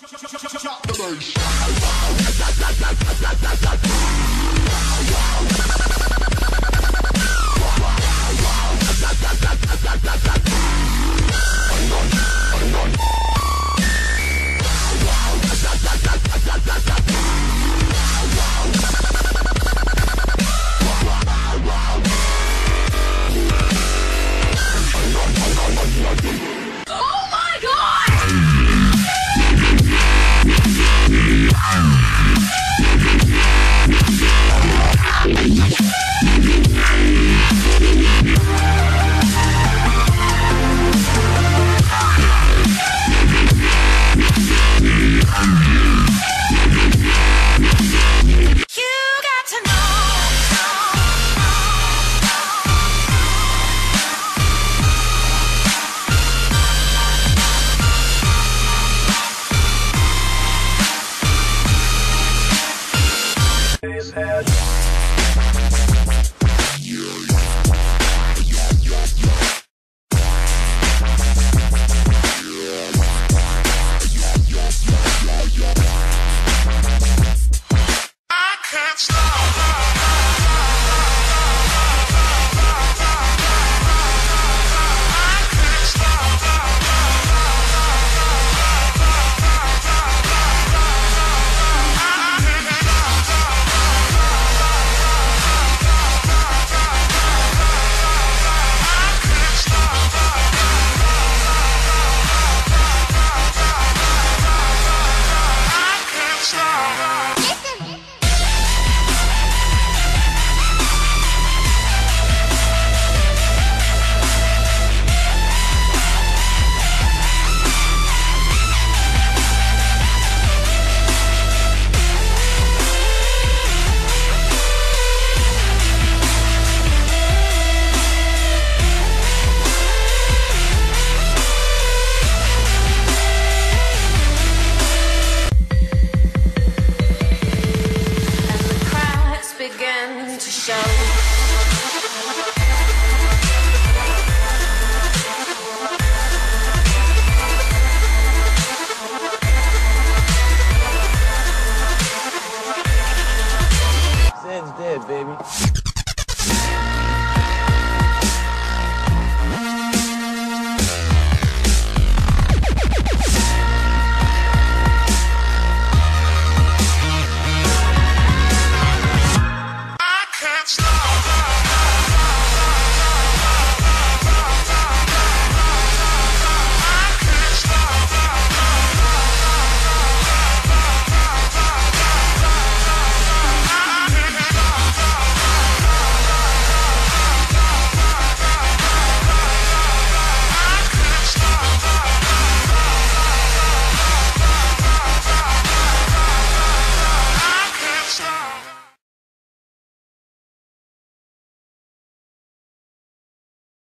Drop the his head. nothing to show. baby.